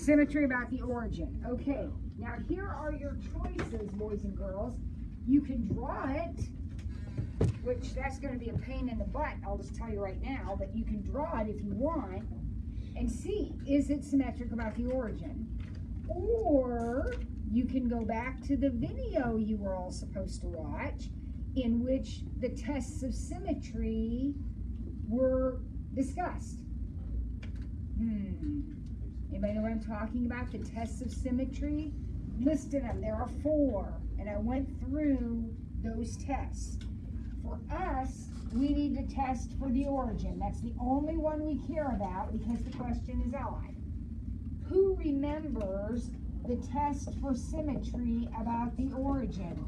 Symmetry about the origin. Okay, now here are your choices, boys and girls. You can draw it, which that's going to be a pain in the butt, I'll just tell you right now, but you can draw it if you want and see, is it symmetric about the origin? Or you can go back to the video you were all supposed to watch in which the tests of symmetry were discussed. Hmm. Anybody know what I'm talking about? The tests of symmetry? Listed them. There are four. And I went through those tests. For us, we need to test for the origin. That's the only one we care about because the question is odd. Who remembers the test for symmetry about the origin?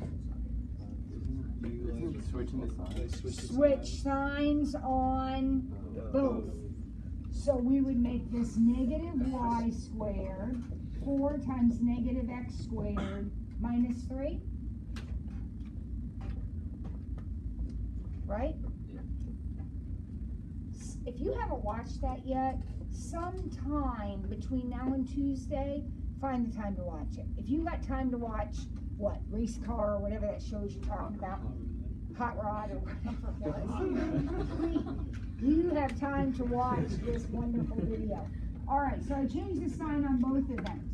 Switch signs on both. So we would make this negative y squared, 4 times negative x squared minus 3. Right? If you haven't watched that yet, sometime between now and Tuesday, find the time to watch it. If you got time to watch, what, race car or whatever that shows you're talking about, hot rod or whatever it was, you have time to watch this wonderful video. All right, so I changed the sign on both of them.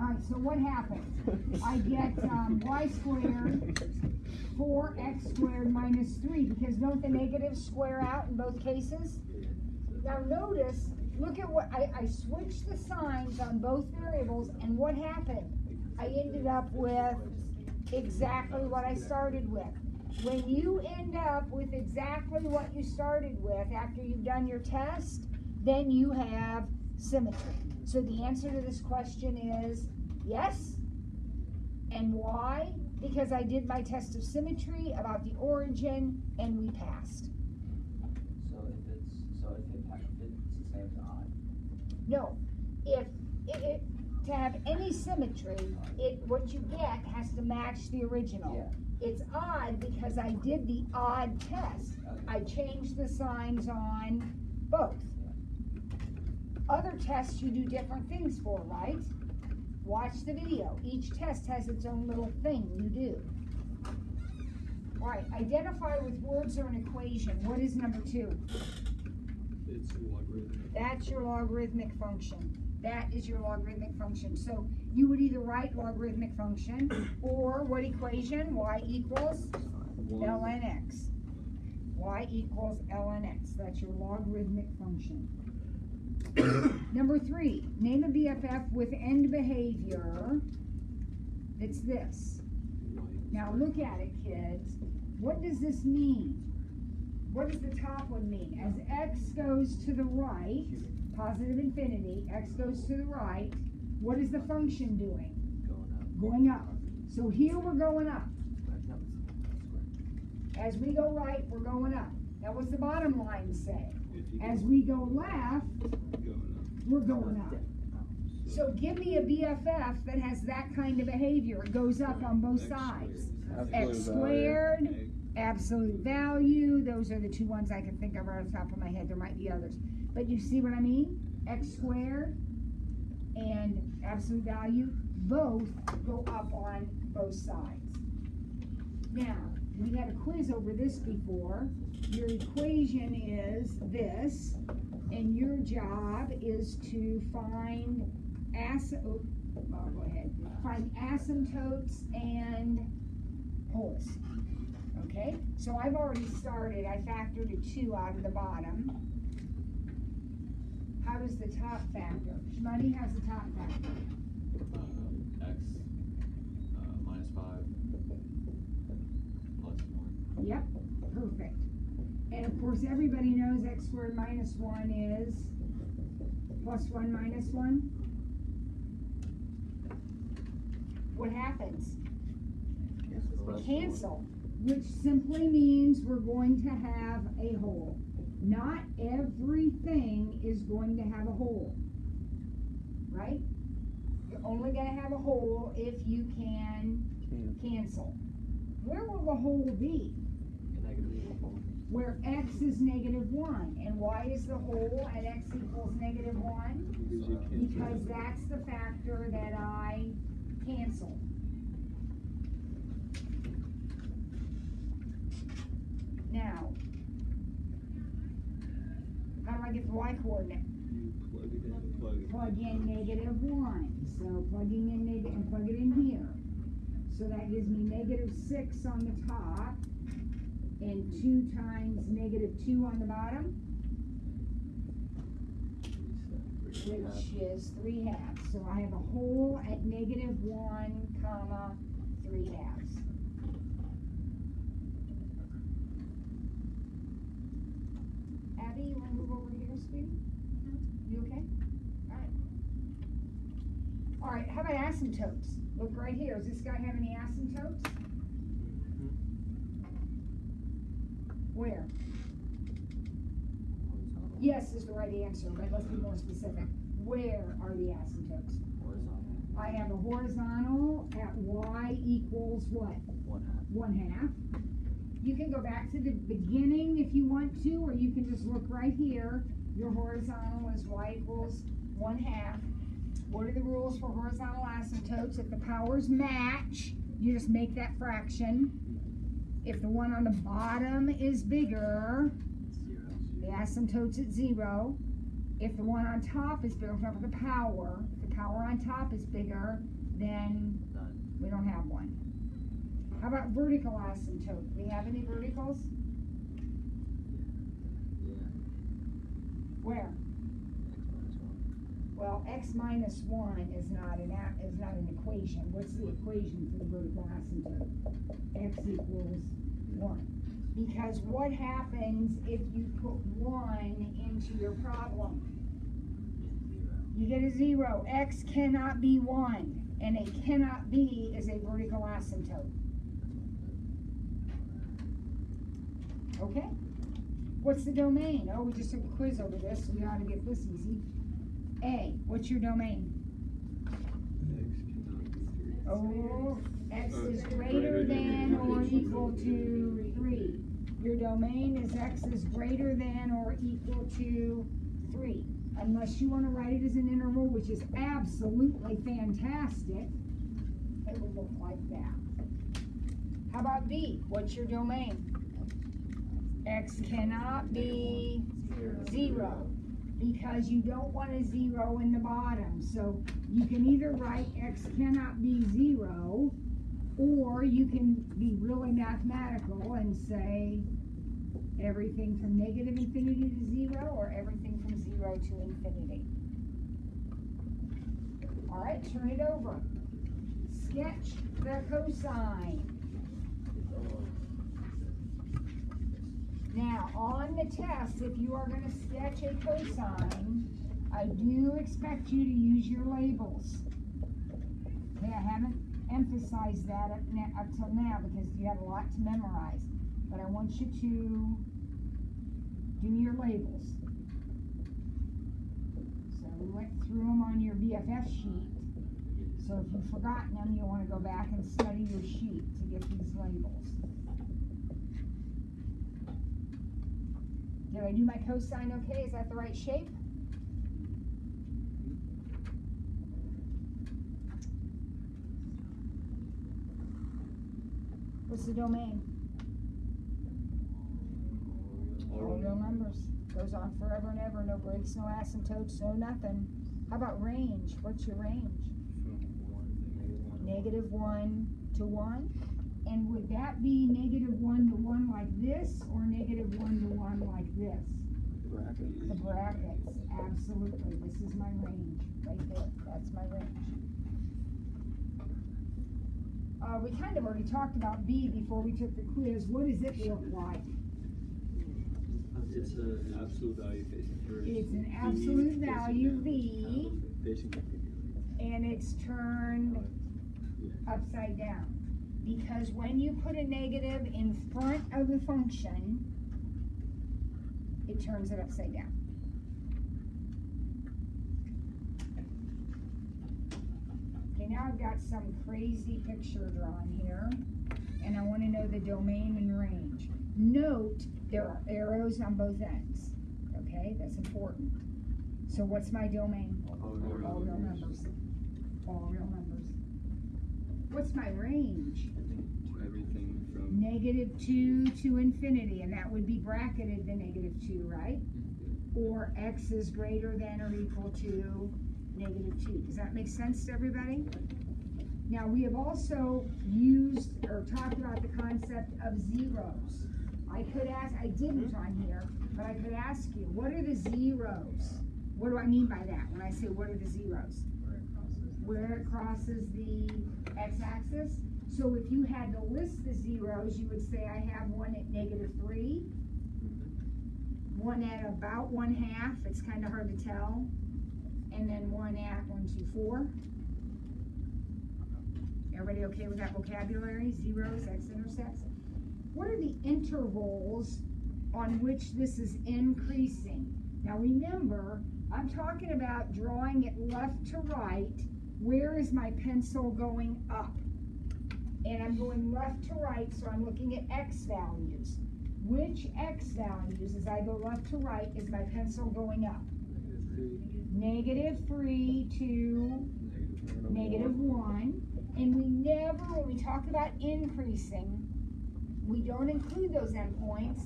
All right, so what happens? I get um, y squared, 4x squared minus 3, because don't the negatives square out in both cases? Now notice, look at what, I, I switched the signs on both variables, and what happened? I ended up with exactly what I started with. When you end up with exactly what you started with after you've done your test, then you have symmetry. So the answer to this question is yes. And why? Because I did my test of symmetry about the origin and we passed. So if it's, so if it, if it's the same as odd, No, if it, it to have any symmetry, it what you get has to match the original. It's odd because I did the odd test. I changed the signs on both. Other tests you do different things for, right? Watch the video. Each test has its own little thing you do. All right, identify with words or an equation. What is number two? It's logarithmic. That's your logarithmic function. That is your logarithmic function. So you would either write logarithmic function or what equation? y equals ln x. y equals ln x. That's your logarithmic function. Number three, name a BFF with end behavior. It's this. Now look at it, kids. What does this mean? What does the top one mean? X goes to the right, positive infinity, x goes to the right, what is the function doing? going up. Going up. So here we're going up. As we go right, we're going up. Now what's the bottom line say? As we go left, we're going up. So give me a BFF that has that kind of behavior. It goes up on both sides. X squared. Absolute value, those are the two ones I can think of right off the top of my head, there might be others. But you see what I mean? X squared and absolute value, both go up on both sides. Now, we had a quiz over this before, your equation is this, and your job is to find as, oh, go ahead, find asymptotes and so I've already started, I factored a two out of the bottom. How does the top factor? Shmoney, how's the top factor? Uh, X, uh, minus five, plus one. Yep, perfect. And of course, everybody knows x squared minus one is plus one minus one. What happens? We cancel, which simply means we're going to have a hole. Not everything is going to have a hole. Right? You're only gonna have a hole if you can cancel. Where will the hole be? Where x is negative one, and why is the hole at x equals negative one? Because. Because that's the factor that I canceled. Now, how do I get the y coordinate? You plug it in, plug it. Plug in negative one, so plugging in and plug it in here. So that gives me negative six on the top, and two times negative two on the bottom, which is three halves. So I have a hole at negative one, comma, three halves. Abby, you wanna move over here, sweetie? You okay? Alright. Alright, how about asymptotes? Look right here, does this guy have any asymptotes? Mm-hmm. Where? Yes is the right answer, but let's be more specific. Where are the asymptotes? Horizontal. I have a horizontal at y equals what? One half. One half. You can go back to the beginning if you want to, or you can just look right here. Your horizontal is y equals one half. What are the rules for horizontal asymptotes? If the powers match, you just make that fraction. If the one on the bottom is bigger, the asymptote's at zero. If the one on top is bigger, of the power, if the power on top is bigger, then we don't have one. How about vertical asymptote? Do we have any verticals? Where? Well, x minus one is not an a, is not an equation. What's the equation for the vertical asymptote? x equals one. Because what happens if you put one into your problem? You get a zero. X cannot be one, and it cannot be is a vertical asymptote. Okay? What's the domain? Oh, we just took a quiz over this, so we ought to get this easy. A, what's your domain? Oh, x is greater than or equal to to three. Your domain is x is greater than or equal to three. Unless you wanna write it as an interval, which is absolutely fantastic, it would look like that. How about B? What's your domain? X cannot be zero, because you don't want a zero in the bottom. So you can either write x cannot be zero, or you can be really mathematical and say everything from negative infinity to zero, or everything from zero to infinity. All right, turn it over. Sketch the cosine. Now, on the test, if you are gonna sketch a cosine, I do expect you to use your labels. Okay, I haven't emphasized that up, na- up till now because you have a lot to memorize. But I want you to do your labels. So we went through them on your BFF sheet. So if you've forgotten them, you'll wanna go back and study your sheet to get these labels. Did I do my cosine okay? Is that the right shape? What's the domain? All real numbers. Goes on forever and ever. No breaks, no asymptotes, no nothing. How about range? What's your range? From one to negative one. Negative one to one? And would that be negative one to one like this or negative one to one like this? Bracket. The brackets, absolutely, this is my range, right there, that's my range. Uh, we kind of already talked about B before we took the quiz, what does it look like? It's an absolute value facing first. It's an V absolute facing value, down. V. And it's turned upside down. Because when you put a negative in front of the function, it turns it upside down. Okay, now I've got some crazy picture drawn here, and I wanna know the domain and range. Note, there are arrows on both ends, okay, that's important. So what's my domain? All real All real numbers. numbers. All real numbers. What's my range? Everything from. Negative two to infinity, and that would be bracketed the negative two, right? Or x is greater than or equal to negative two. Does that make sense to everybody? Now, we have also used or talked about the concept of zeros. I could ask, I didn't hmm? on here, but I could ask you, what are the zeros? What do I mean by that when I say what are the zeros? Where it crosses the x-axis. So if you had to list the zeros, you would say I have one at negative three, one at about one half, it's kinda hard to tell, and then one at one, two, four. Everybody okay with that vocabulary? Zeros, x-intercepts? What are the intervals on which this is increasing? Now remember, I'm talking about drawing it left to right. Where is my pencil going up? And I'm going left to right, so I'm looking at x values. Which x values, as I go left to right, is my pencil going up? Negative Negative three, three to negative negative one. And we never, when we talk about increasing, we don't include those endpoints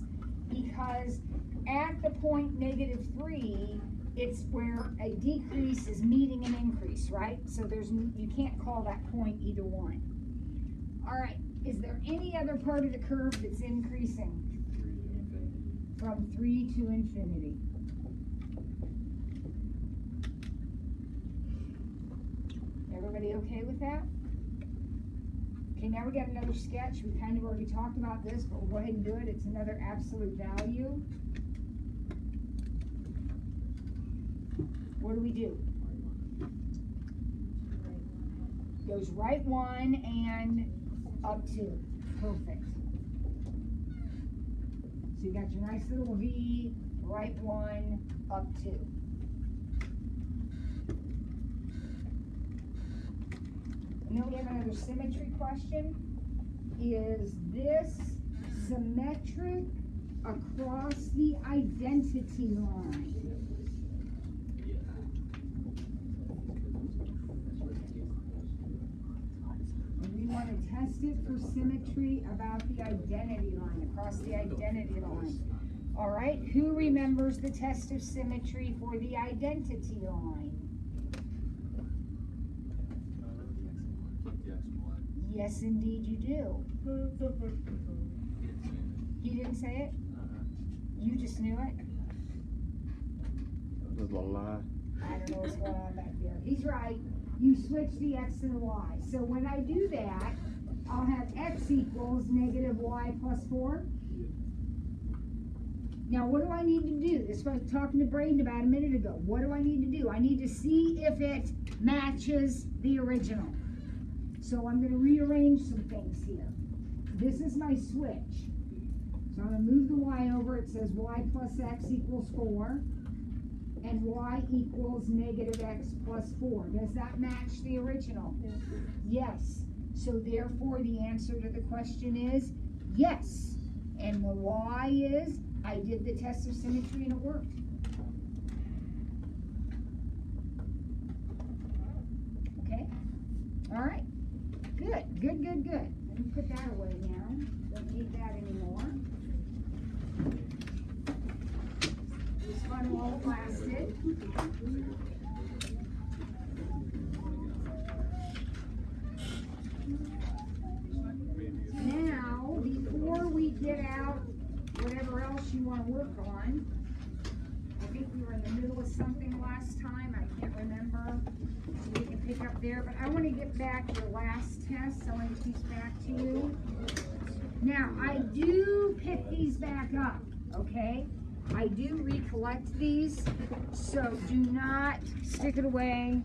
because at the point negative three, it's where a decrease is meeting an increase, right? So there's, you can't call that point either one. All right, is there any other part of the curve that's increasing from three to infinity? Everybody okay with that? Okay, now we got another sketch. We kind of already talked about this, but we'll go ahead and do it. It's another absolute value. What do we do? Goes right one and up two. Perfect. So you got your nice little V, right one, up two. And then we have another symmetry question. Is this symmetric across the identity line? And we want to test it for symmetry about the identity line, across the identity line. All right, who remembers the test of symmetry for the identity line? Yes, indeed you do. You didn't say it? You just knew it? That's a lie. I don't know what's going on back there. He's right. You switch the x and the y. So when I do that, I'll have x equals negative y plus four. Now, what do I need to do? This is what I was talking to Braden about a minute ago. What do I need to do? I need to see if it matches the original. So I'm gonna rearrange some things here. This is my switch. So I'm gonna move the y over. It says y plus x equals four and y equals negative x plus four. Does that match the original? Yes. So therefore, the answer to the question is yes. And the why is, I did the test of symmetry and it worked. Okay? All right. Good, good, good, good. Let me put that away now. Don't need that anymore. Fun while it lasted. Now, before we get out you wanna work on, I think we were in the middle of something last time, I can't remember. So we can pick up there, but I wanna get back your last test, So I wanna get these back to you. Now, I do pick these back up, okay? I do recollect these, so do not stick it away